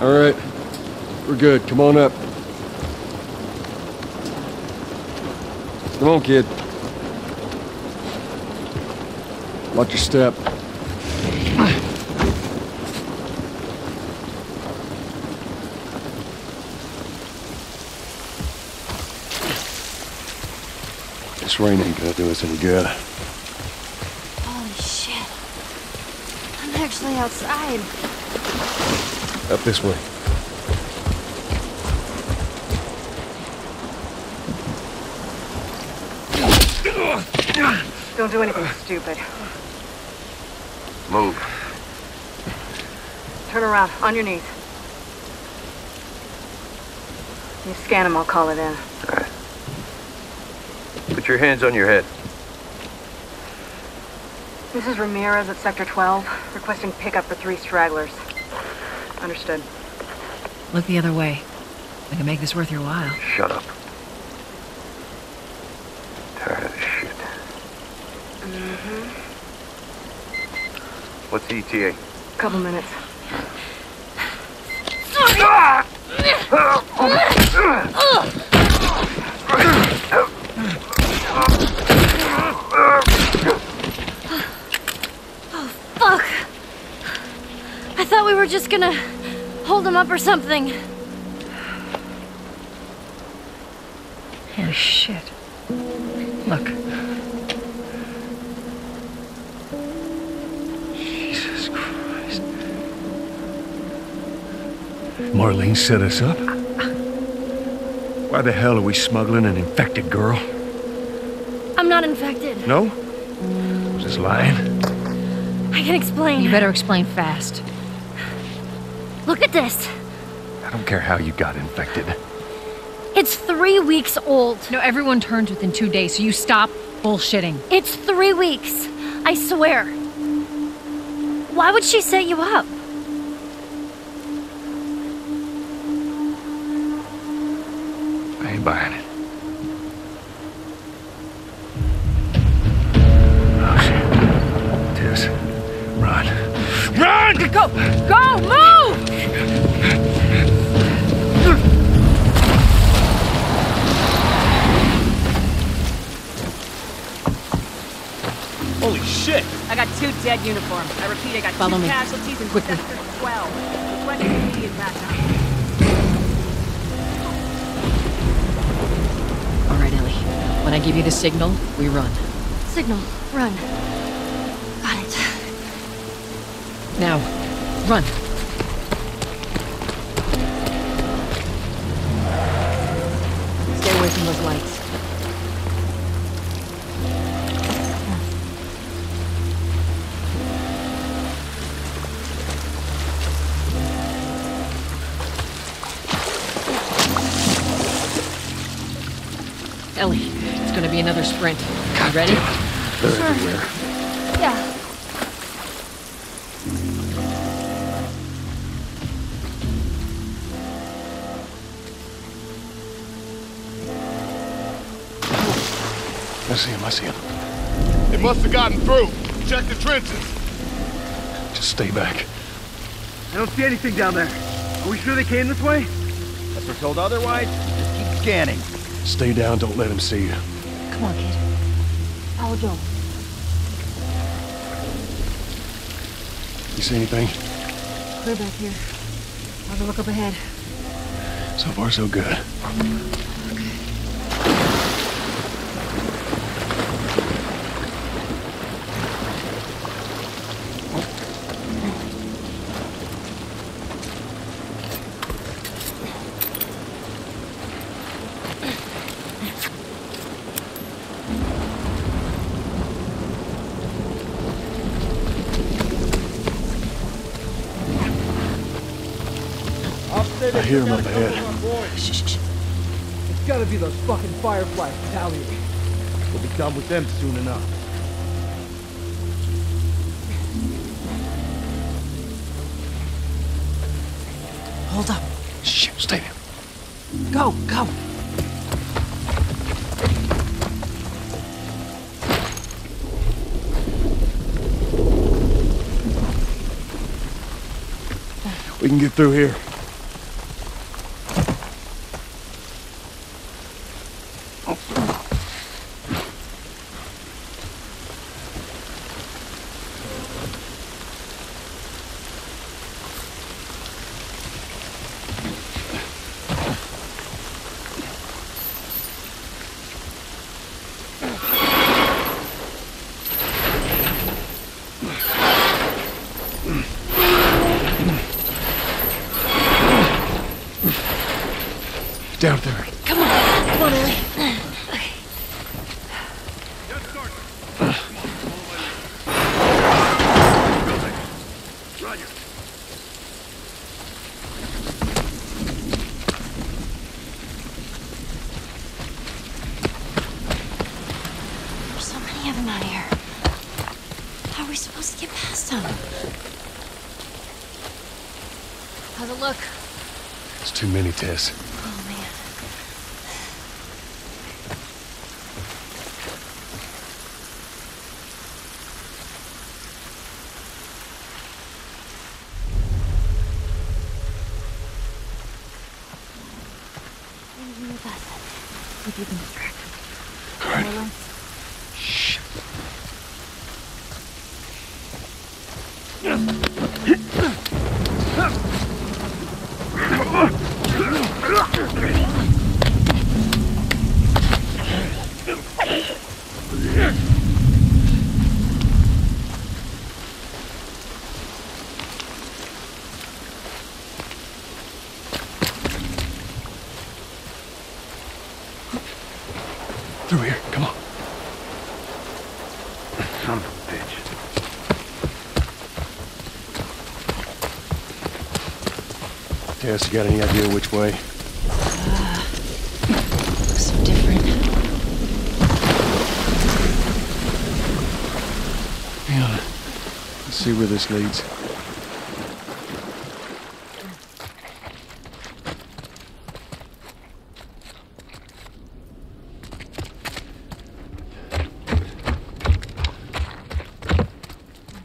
All right. We're good. Come on up. Come on, kid. Watch your step. This rain ain't gonna do us any good. Holy shit. I'm actually outside. Up this way. Don't do anything stupid. Move. Turn around, on your knees. You scan him, I'll call it in. Put your hands on your head. This is Ramirez at Sector 12, requesting pickup for three stragglers. Understood. Look the other way. I can make this worth your while. Shut up. Tired of this shit. Mm-hmm. What's the ETA? Couple minutes. Oh fuck! I thought we were just gonna hold him up or something. Oh, shit. Look. Jesus Christ. Marlene set us up? Why the hell are we smuggling an infected girl? I'm not infected. No? Just lying? I can explain. You better explain fast. Look at this. I don't care how you got infected. It's three weeks old. No, everyone turns within two days, so you stop bullshitting. It's three weeks. I swear. Why would she set you up? I ain't buying it. Oh, shit. Tess, run. Run! Go! Go! Move! Dead uniforms. I repeat, I got Follow two me. casualties in Quickly. Sector 12. Requesting immediate backup. All right, Ellie. When I give you the signal, we run. Signal. Run. Got it. Now, run. Another sprint. You ready? They're everywhere. Yeah. I see him, I see him. They must have gotten through. Check the trenches. Just stay back. I don't see anything down there. Are we sure they came this way? If we're told otherwise, just keep scanning. Stay down, don't let him see you. Come on, kid. Follow Joel. You see anything? Clear back here. I'll have a look up ahead. So far, so good. Fucking Fireflies. We'll be done with them soon enough. Hold up. Shit, stay there. Go, go. We can get through here. Tess, you got any idea which way? Looks so different. On. Let's see where this leads.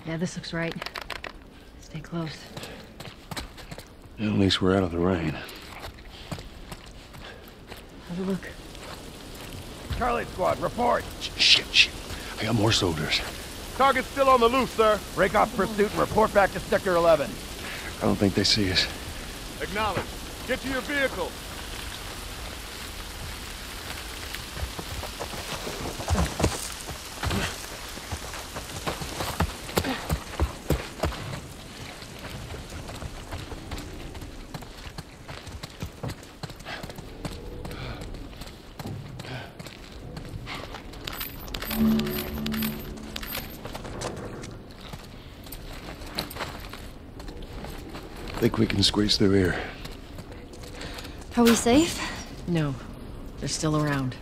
Yeah, this looks right. Stay close. At least we're out of the rain. How's it look? Charlie Squad, report. Shit, shit. I got more soldiers. Target's still on the loose, sir. Break off pursuit and report back to Sector 11. I don't think they see us. Acknowledge. Get to your vehicle. Think we can squeeze through here. Are we safe? No, they're still around.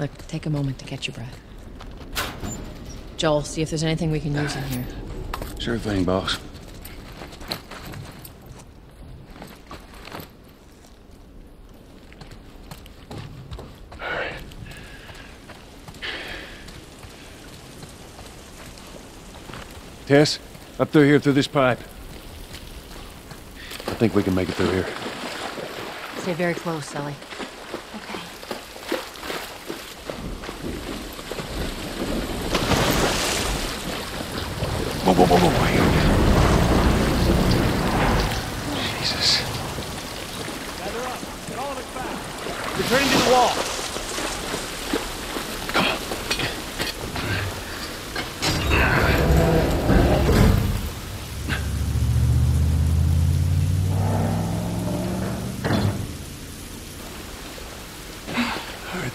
Look, take a moment to catch your breath. Joel, see if there's anything we can use in here. Sure thing, boss. Tess, up through here through this pipe. I think we can make it through here. Stay very close, Sally. Okay. Whoa, whoa, whoa, whoa, here we go. Jesus. Returning to the wall. All right,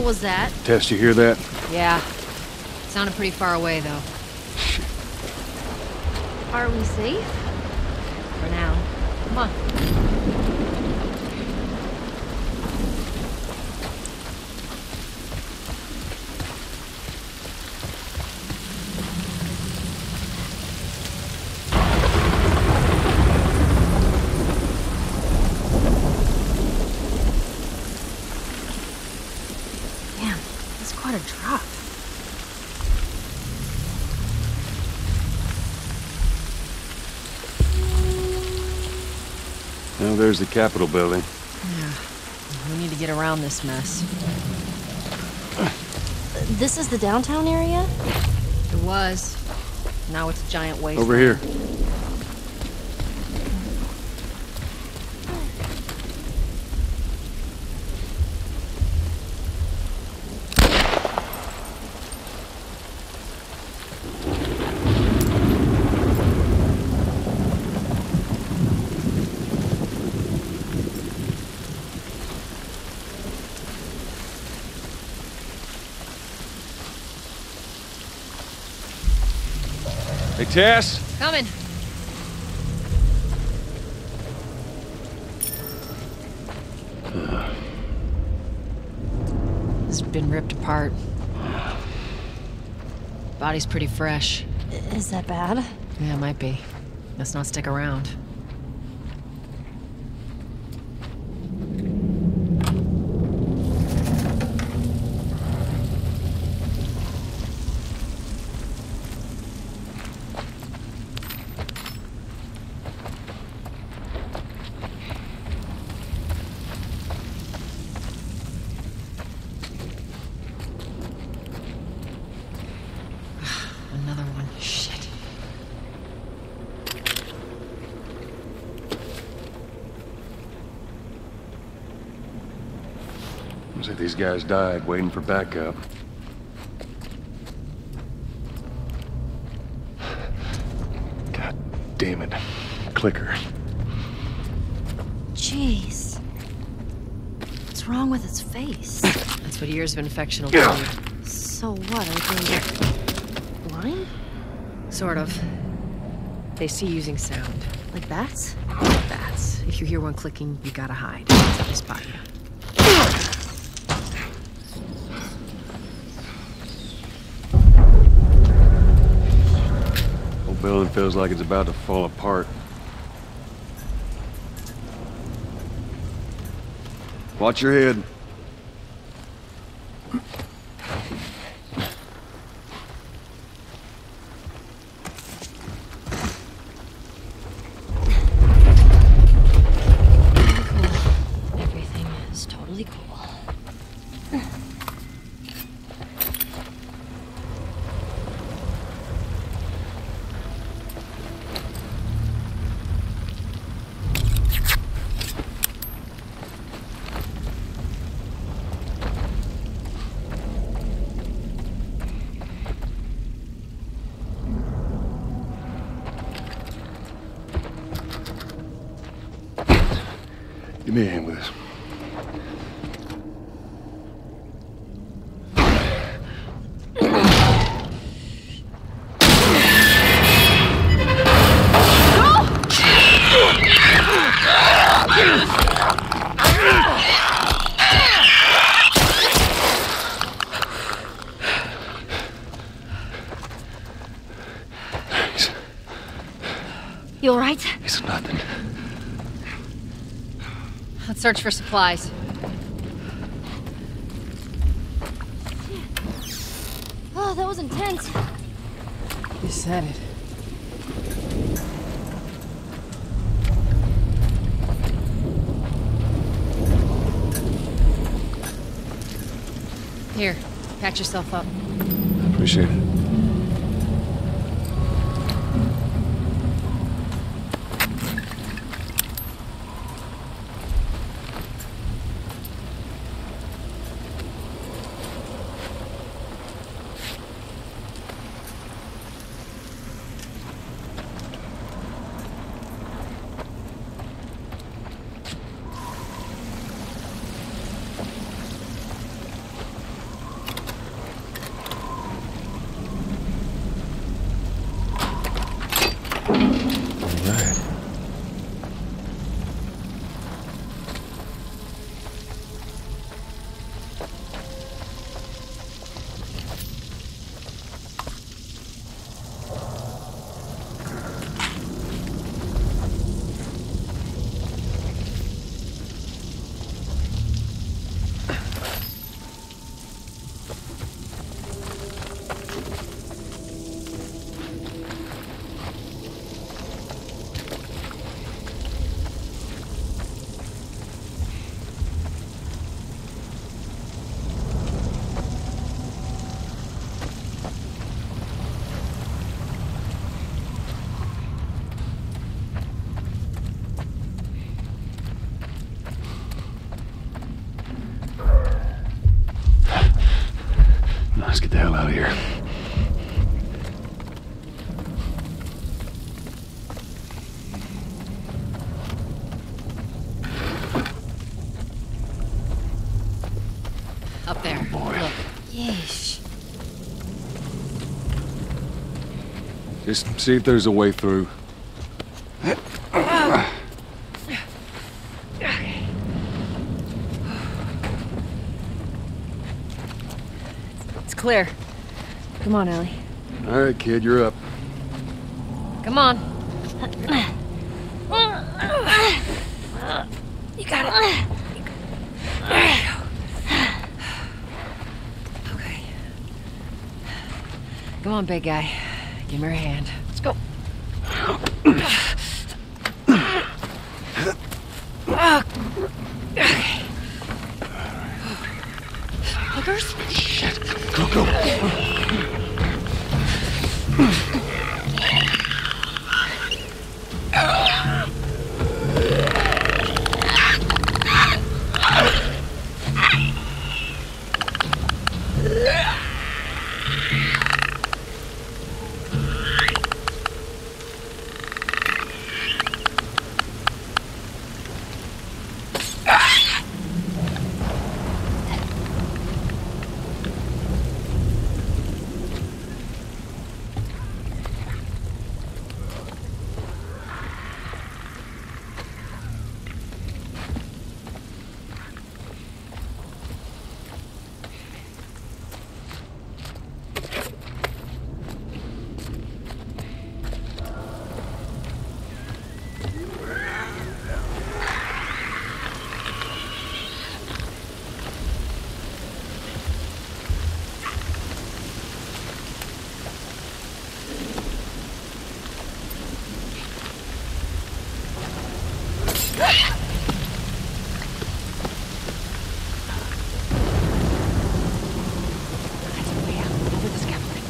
Hell was that? Tess, you hear that? Yeah. Sounded pretty far away, though. Are we safe? For now. Come on. Damn, that's quite a drop. Now there's the Capitol building. Yeah. We need to get around this mess. This is the downtown area? It was. Now it's a giant waste. Over here. Tess? Coming. It's been ripped apart. Body's pretty fresh. Is that bad? Yeah, it might be. Let's not stick around. Another one. Shit. Looks like these guys died waiting for backup. God damn it. Clicker. Jeez. What's wrong with its face? That's what years of infection will Yeah. So what? Are they blind? Sort of. They see using sound. Like bats? Bats. If you hear one clicking, you gotta hide. That's how they spot you. Building feels like it's about to fall apart. Watch your head. Supplies. Oh, that was intense. You said it. Here, patch yourself up. Just see if there's a way through. It's clear. Come on, Ellie. All right, kid, you're up. Come on. You got it. Okay. Come on, big guy. Give me your hand. Let's go. Okay. Hookers? Go, go. Way out. Over the scaffolding.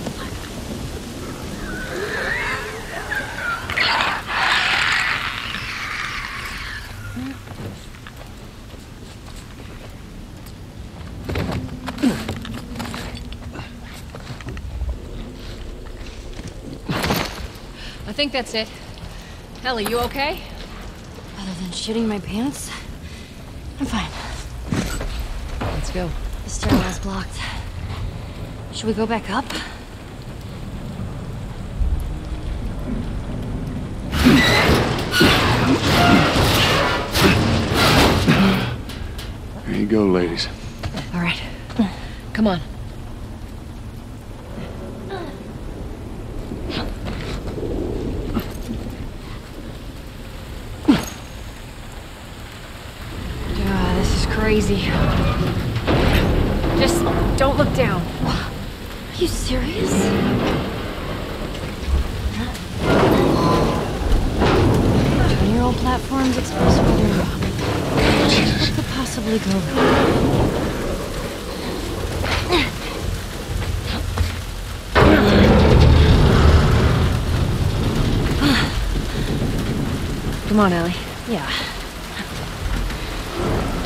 I think that's it. Ellie, you okay? Other than shitting my pants, I'm fine. Let's go. The stairwell's blocked. Should we go back up? There you go, ladies. All right. Come on. Ah, this crazy. Just don't look down. Are you serious? Twenty-year-old platforms exposed to weather. What could possibly go wrong? Come on, Ellie. Yeah.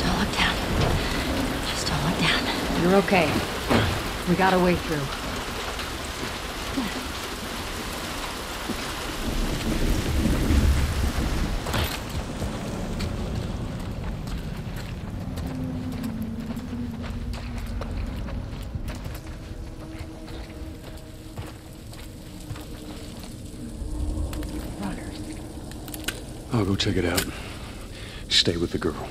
Don't look down. Just don't look down. You're okay. We got a way through. I'll go check it out. Stay with the girl.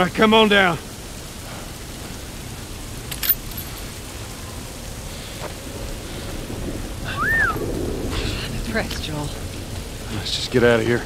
All right, come on down. Press, Joel. Let's just get out of here.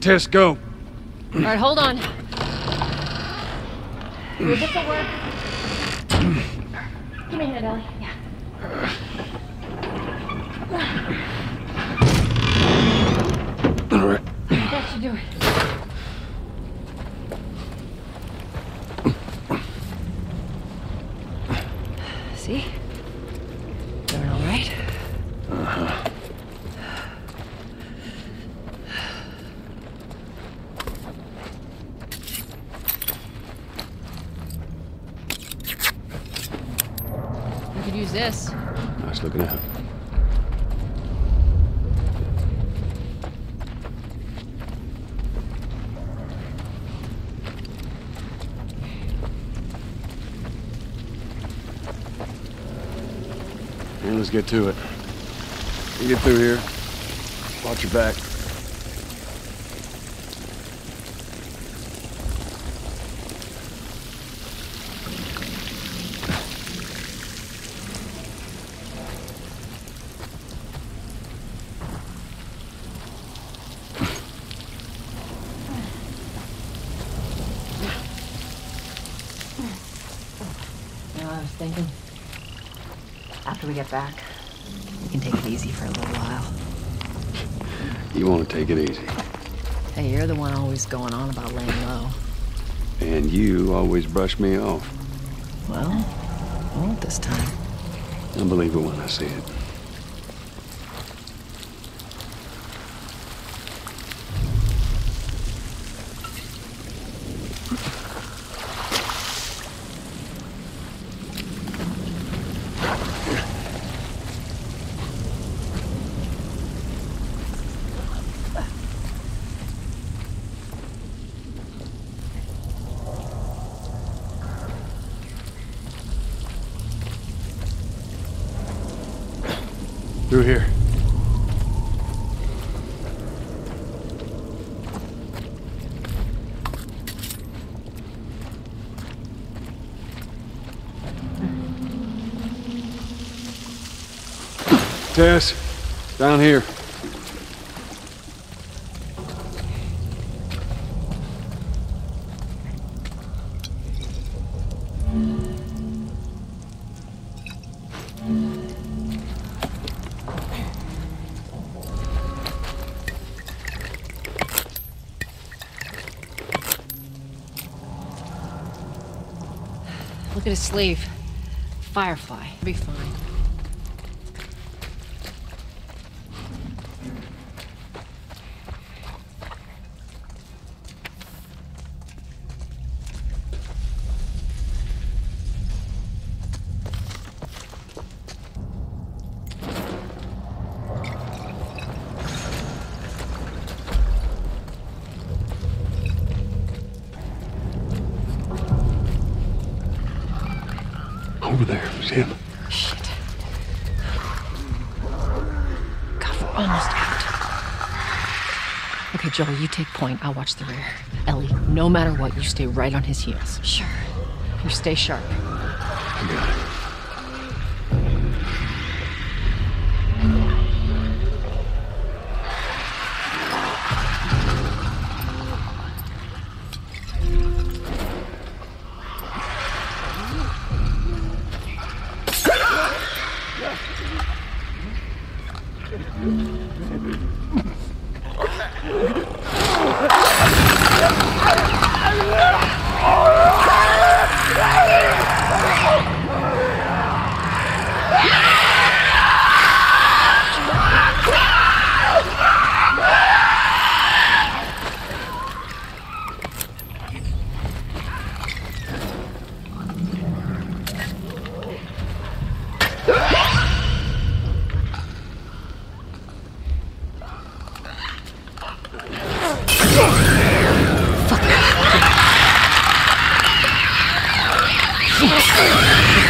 Tess, go. All right, hold on. Give me a hand, Ellie. Yeah. All right. That should do it. See? Doing all right? We could use this. Nice looking out. And let's get to it. You get through here. Watch your back. You know, I was thinking. After we get back, we can take it easy for a little while. You want to take it easy. Hey, you're the one always going on about laying low. And you always brush me off. Well, I won't this time. I believe it when I see it. Through here. Tess, down here. Sleeve. Firefly. Be fine. Over there. It's him. Shit. God, we're almost out. Okay, Joel, you take point. I'll watch the rear. Ellie, no matter what, you stay right on his heels. Sure. You stay sharp. I got it. あっ!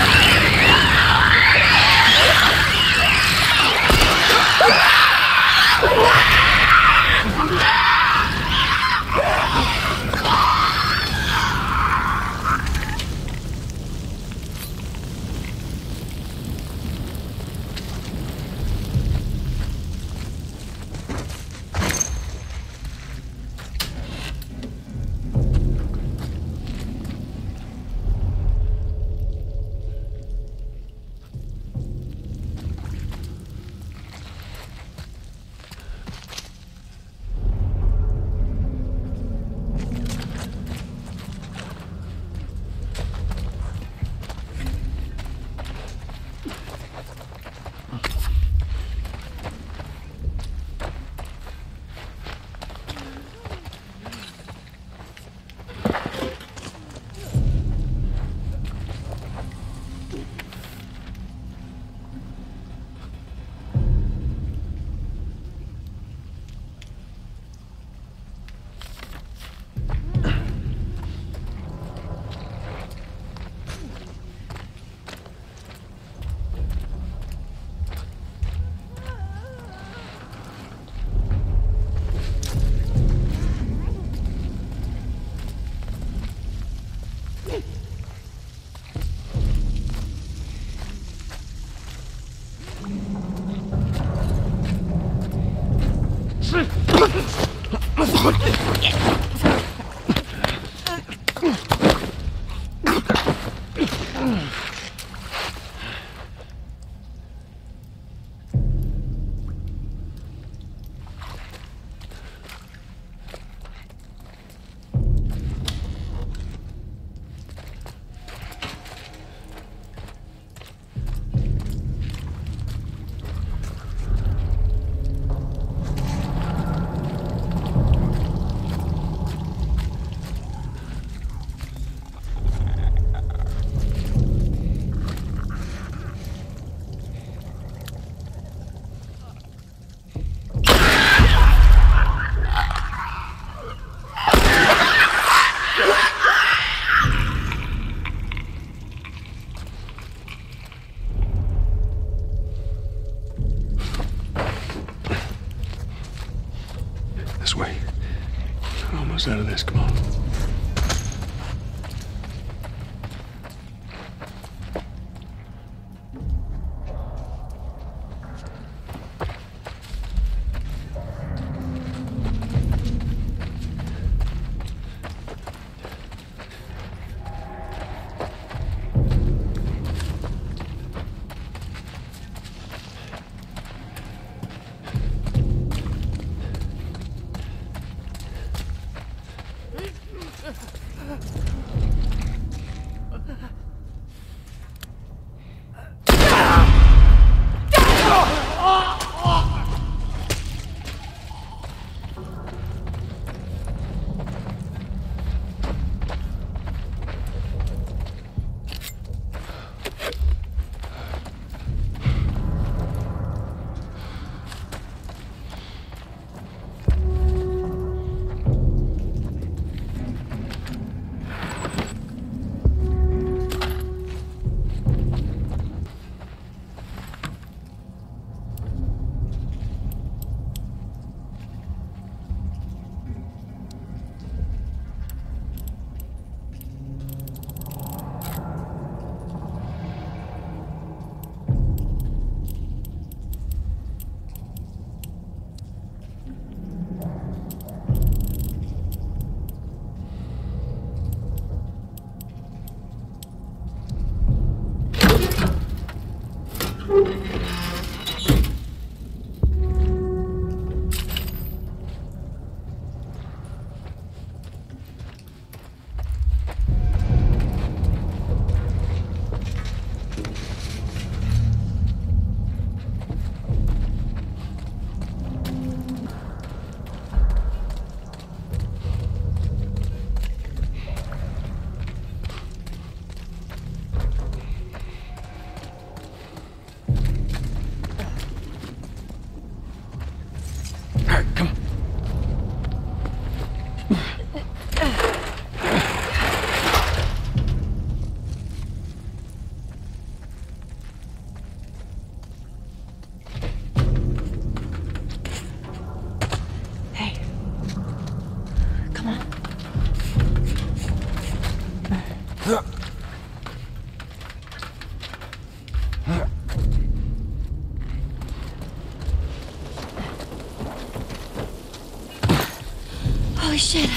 Shit.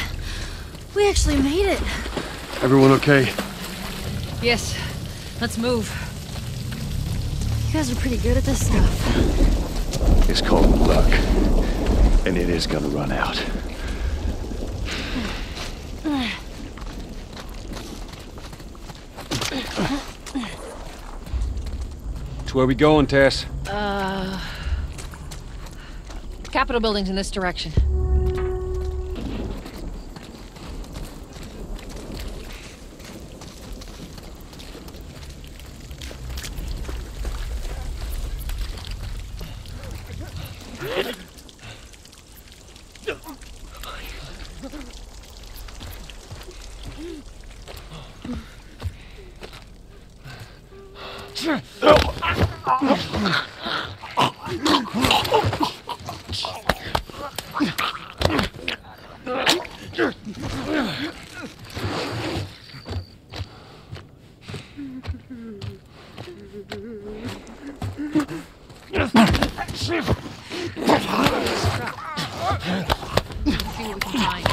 We actually made it. Everyone okay? Yes. Let's move. You guys are pretty good at this stuff. It's called luck. And it is gonna run out. Which way we going, Tess? Uh. Capitol building's in this direction. See what we can find.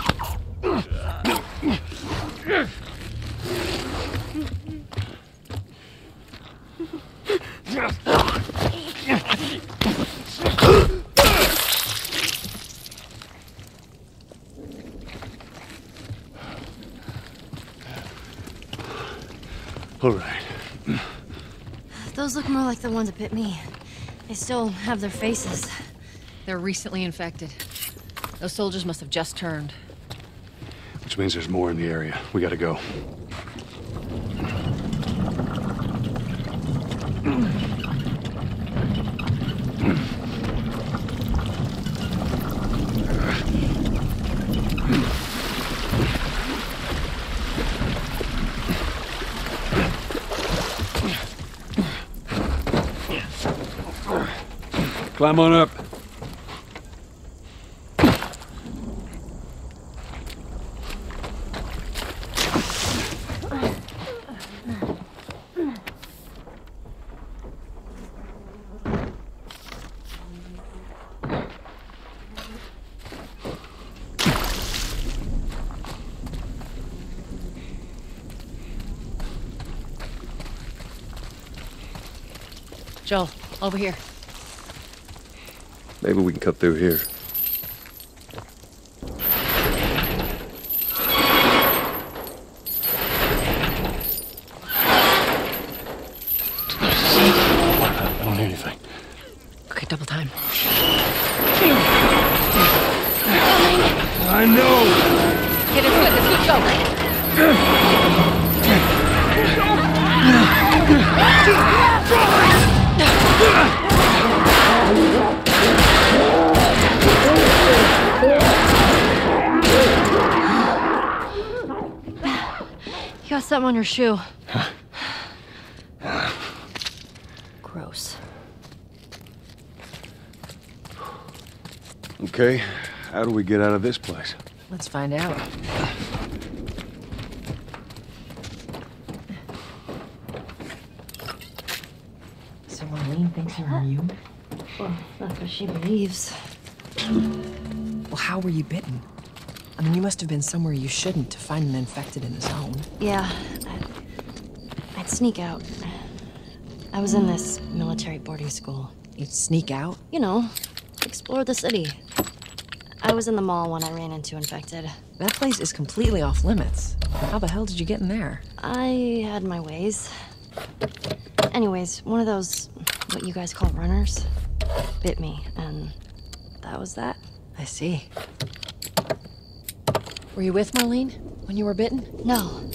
All right. Those look more like the ones that bit me. They still have their faces. They're recently infected. Those soldiers must have just turned. Which means there's more in the area. We gotta go. Climb on up. Joel, over here. Maybe we can cut through here. Shoe. Gross. Okay, how do we get out of this place? Let's find out. So Marlene thinks you're immune? Well, that's what she believes. Well, how were you bitten? I mean, you must have been somewhere you shouldn't to find an infected in the zone. Yeah, I'd, I'd sneak out. I was in this military boarding school. You'd sneak out? You know, explore the city. I was in the mall when I ran into infected. That place is completely off limits. How the hell did you get in there? I had my ways. Anyways, one of those, what you guys call runners, bit me, and that was that. I see. Were you with Marlene when you were bitten? No.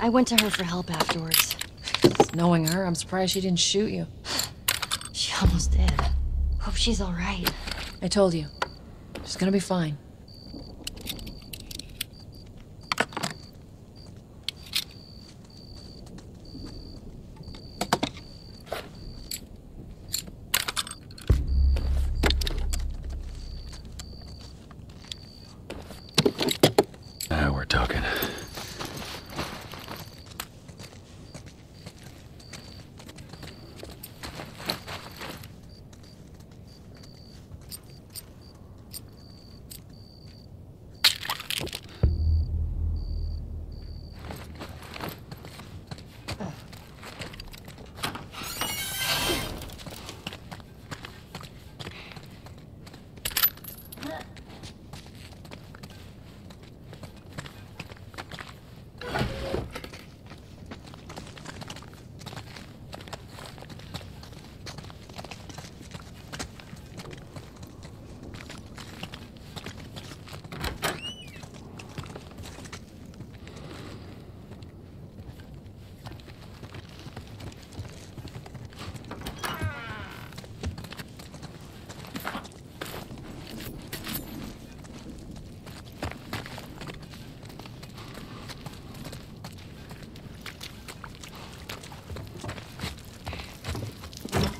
I went to her for help afterwards. Knowing her, I'm surprised she didn't shoot you. She almost did. Hope she's alright. I told you. She's gonna be fine. Now we're talking.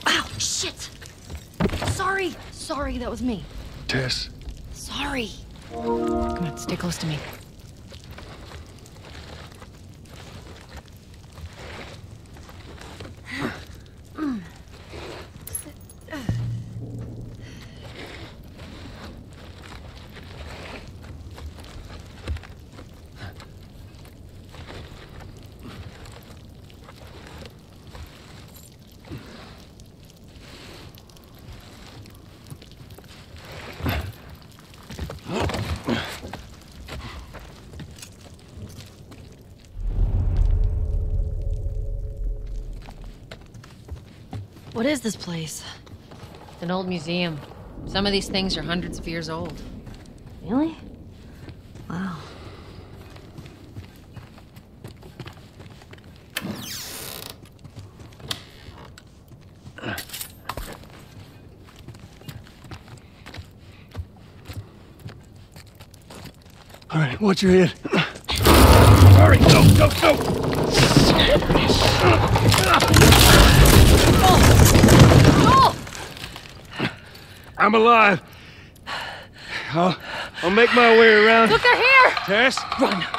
Ow, shit! Sorry, sorry, that was me. Tess, Sorry. Come on, stay close to me. What is this place? It's an old museum. Some of these things are hundreds of years old. Really? Wow. all right, watch your head. Hurry, go, go, go! I'm alive. I'll, I'll make my way around. Look, they're here! Tess, Run! Run!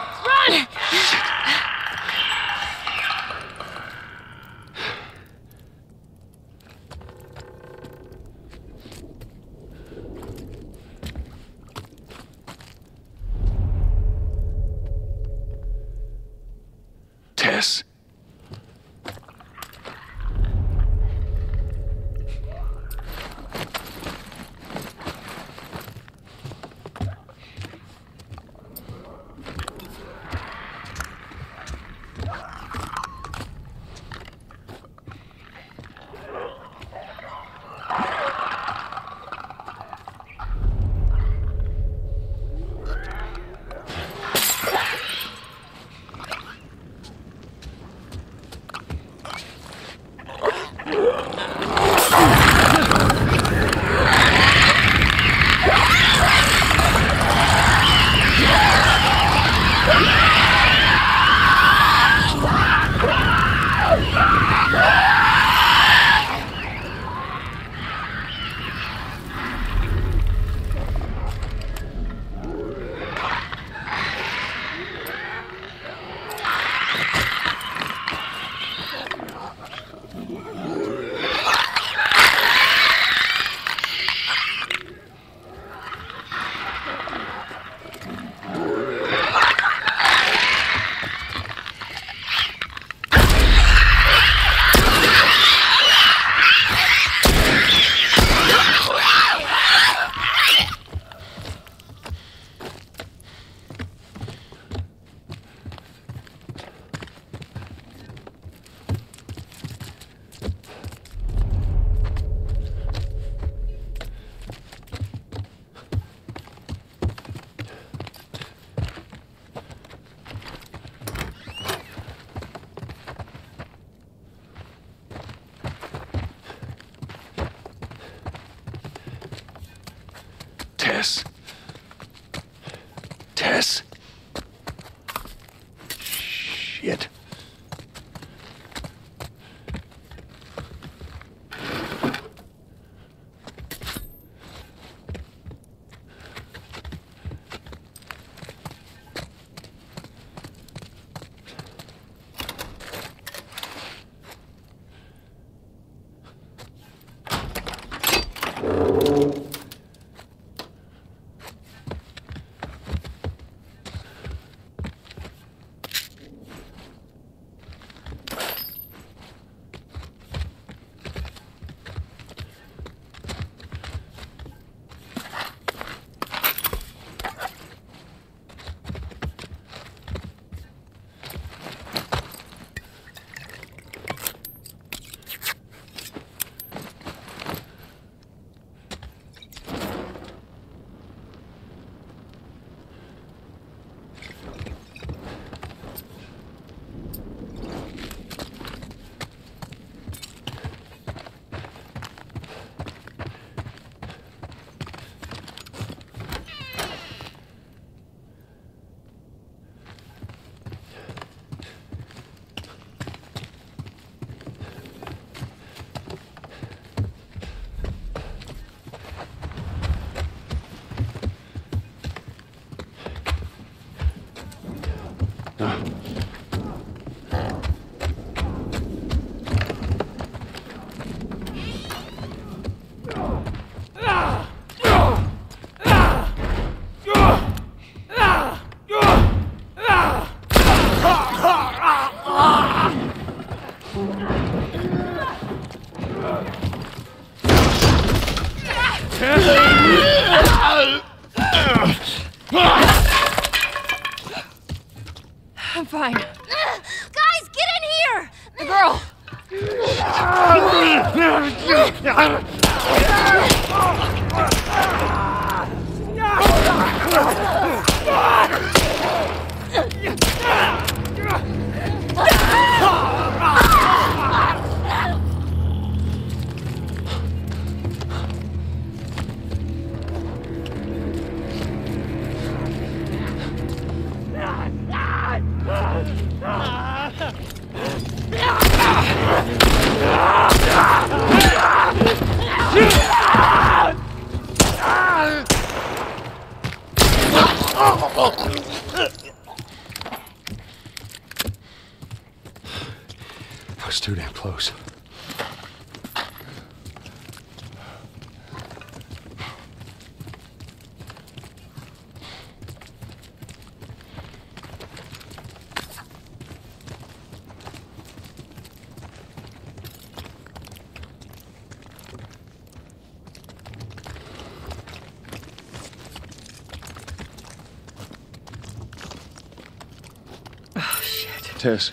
Tess,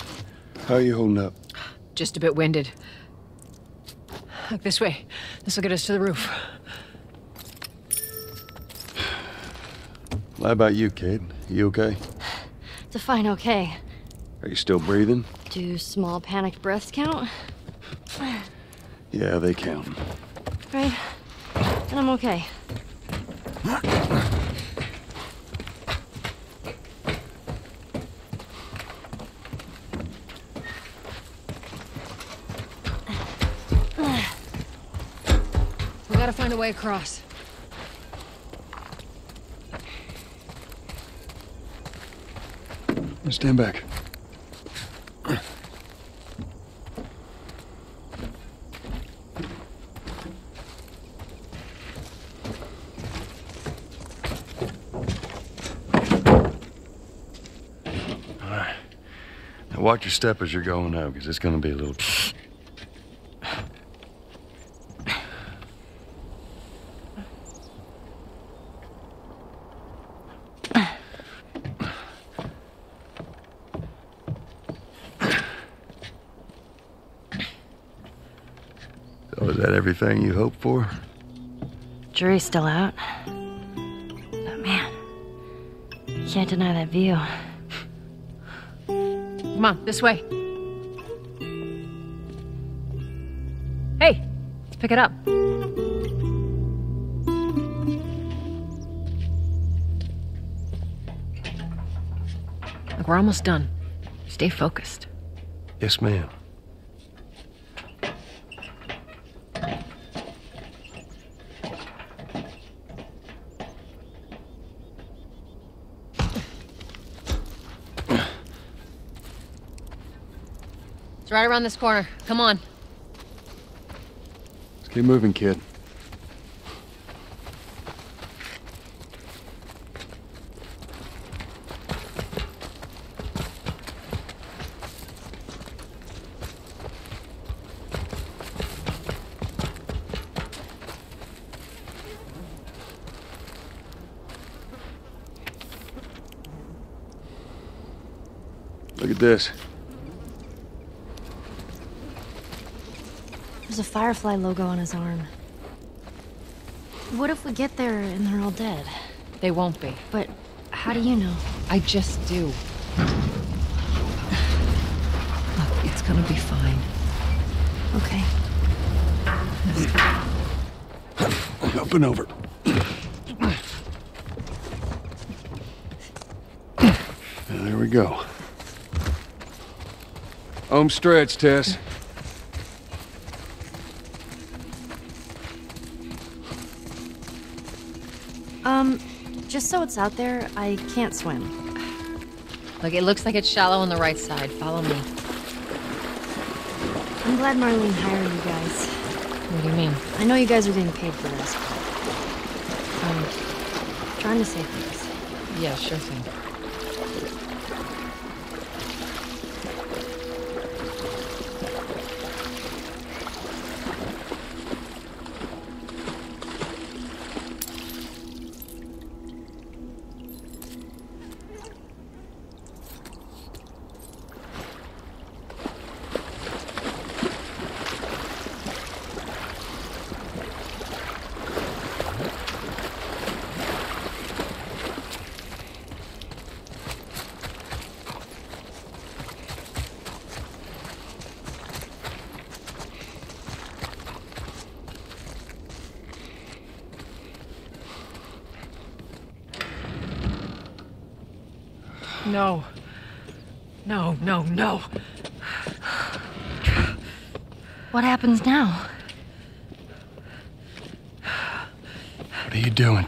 how are you holding up? Just a bit winded. Look this way. This will get us to the roof. How about you, kid? You okay? It's a fine okay. Are you still breathing? Do small panicked breaths count? Yeah, they count. Right? And I'm okay. We gotta find a way across. Stand back. All right. Now watch your step as you're going out, because it's going to be a little. everything you hoped for? Jury's still out. But man, you can't deny that view. Come on, this way. Hey, let's pick it up. Look, we're almost done. Stay focused. Yes, ma'am. Right around this corner. Come on. Let's keep moving, kid. Look at this. There's a Firefly logo on his arm. What if we get there and they're all dead? They won't be. But how do you know? I just do. Look, it's gonna be fine. Okay. Up and over. There we go. Home stretch, Tess. Just so it's out there, I can't swim. Look, it looks like it's shallow on the right side. Follow me. I'm glad Marlene hired you guys. What do you mean? I know you guys are getting paid for this, but I'm trying to save things. Yeah, sure thing.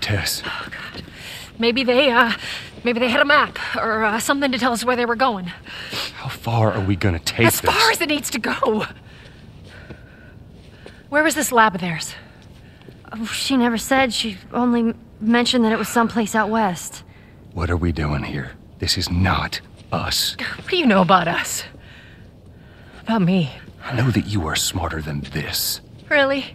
Are you doing, Tess? Maybe they, uh, maybe they had a map or uh, something to tell us where they were going. How far are we gonna take As this? far as it needs to go. Where was this lab of theirs? Oh, she never said. She only mentioned that it was someplace out west. What are we doing here? This is not us. What do you know about us? About me? I know that you are smarter than this. Really?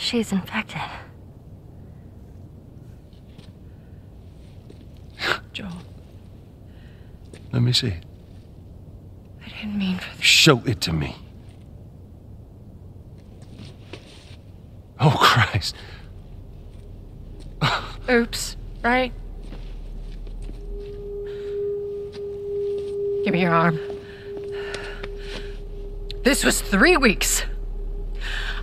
She's infected. Joel, Let me see it. I didn't mean for this. Show it to me. Oh, Christ. Oops, right? Give me your arm. This was three weeks.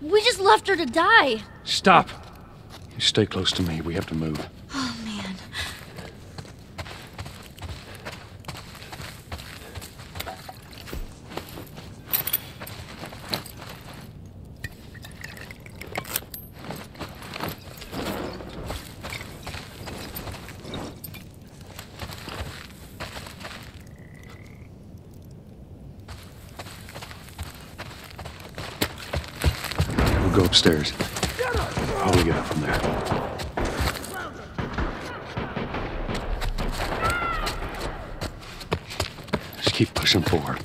We just left her to die. Stop. You stay close to me. We have to move. Oh man. We'll go upstairs. How do we get up from there? Just keep pushing forward.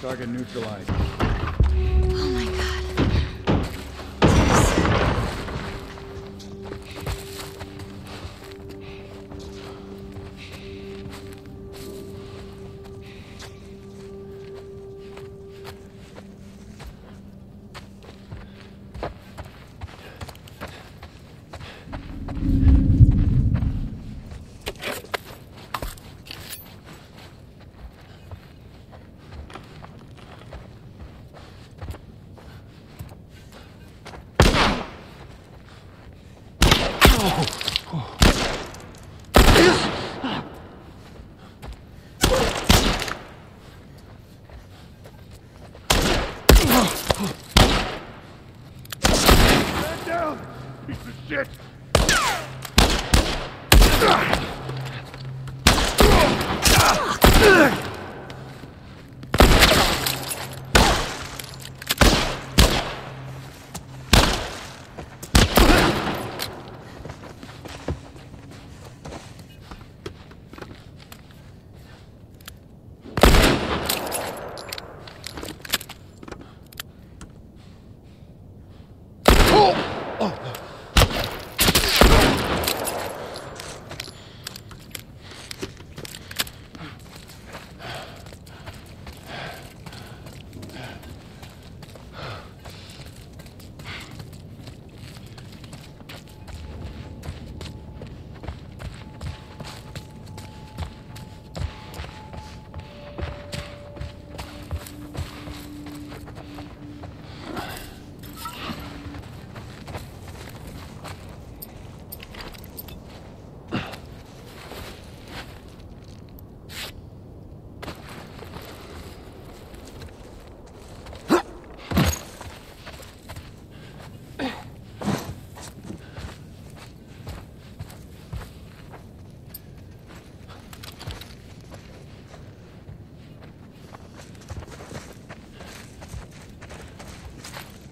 Target neutralized. Oh my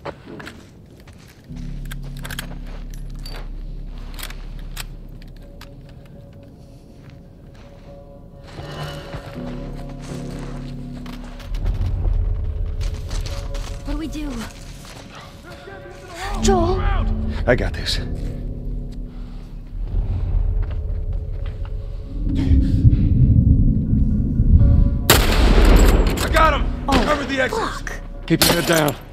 What do we do? Joel? I got this. I got him! Oh, Cover the exits! Fuck. Keep your head down.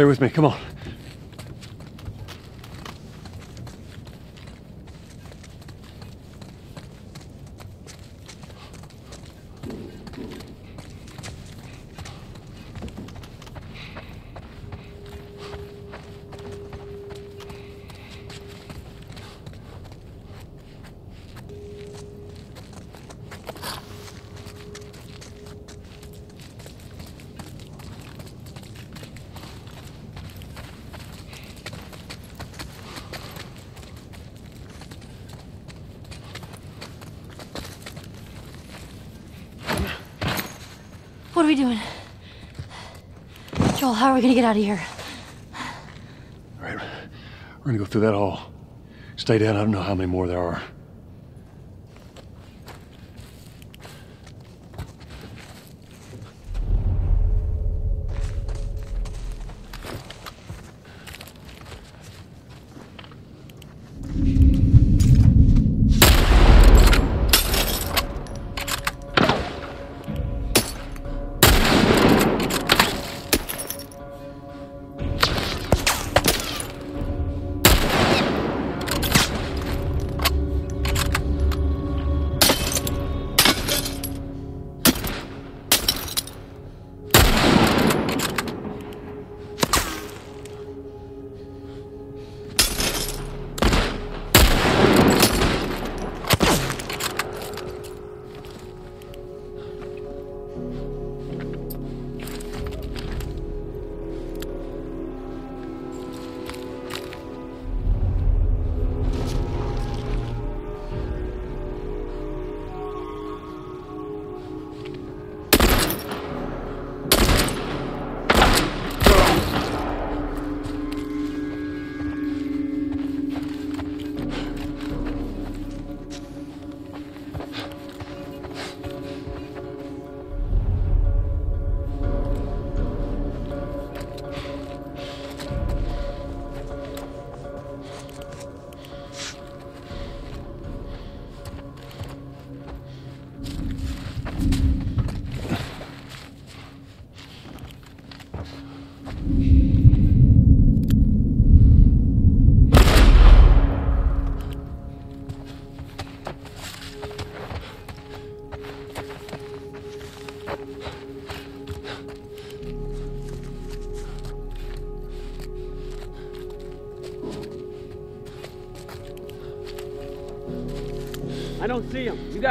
Stay with me. Come on. We doing? Joel, how are we gonna get out of here? All right. We're gonna go through that hall. Stay down. I don't know how many more there are.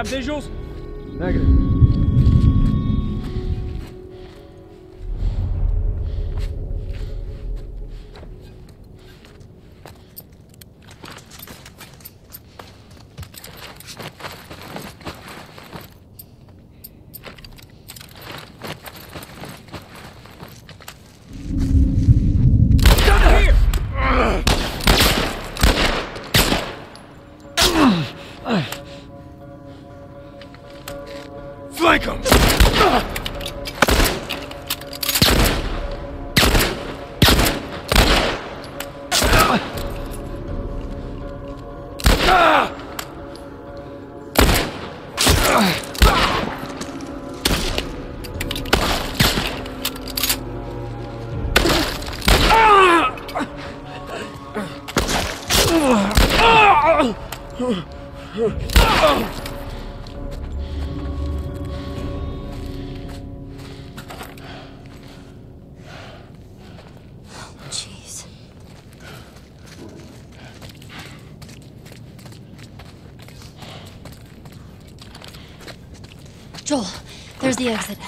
See him. There's the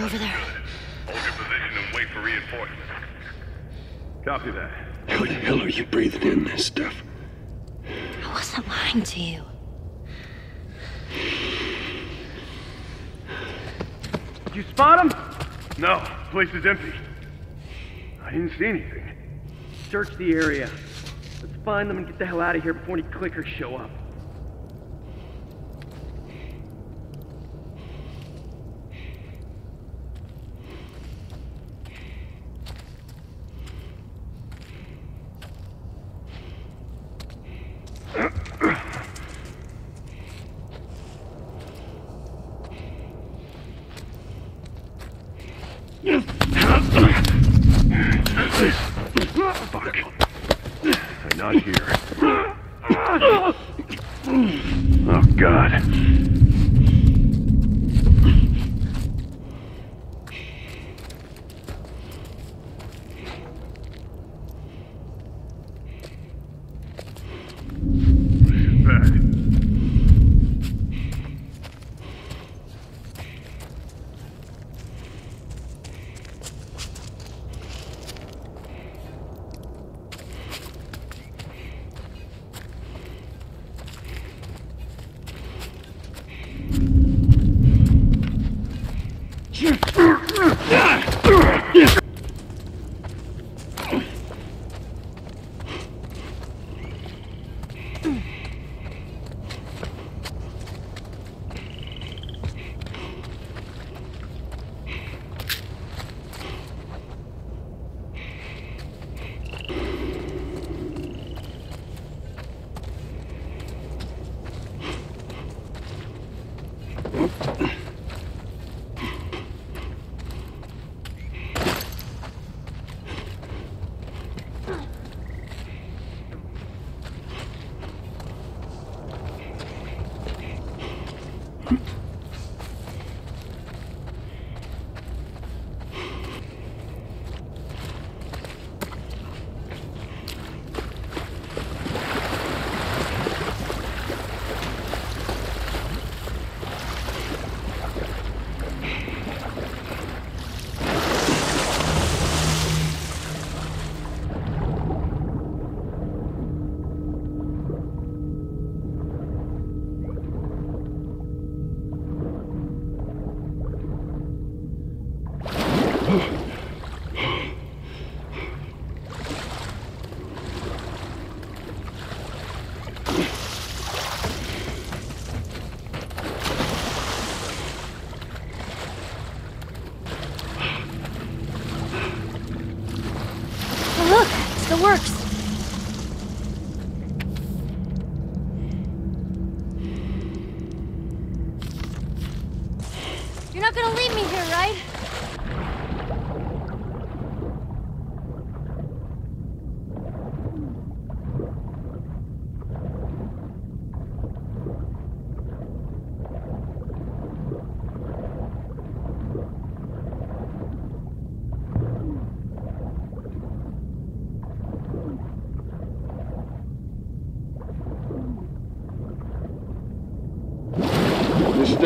There's a over there. Hold your position and wait for reinforcements. Copy that. How the hell are you breathing in this stuff? I wasn't lying to you. Did you spot him? No, the place is empty. I didn't see anything. Search the area. Let's find them and get the hell out of here before any clickers show up.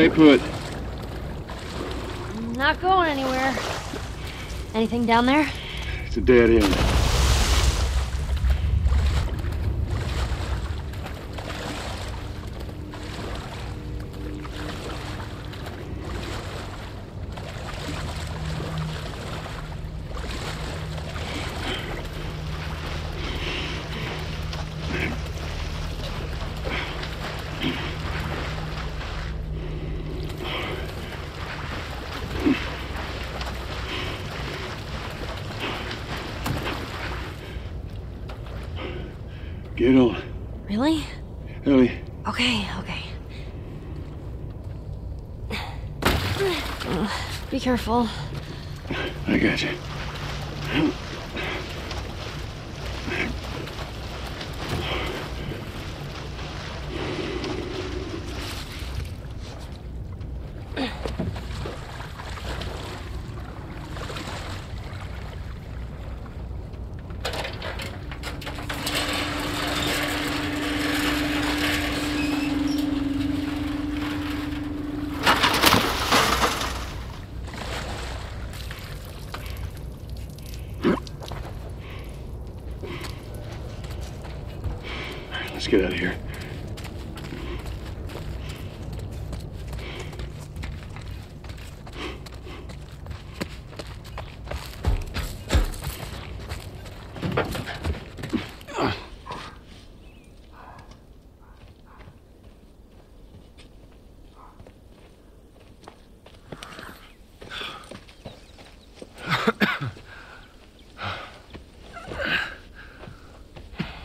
Stay put. Not going anywhere. Anything down there? It's a dead end. Ellie, Okay, okay. Be careful. I got you. Let's get out of here. Hey,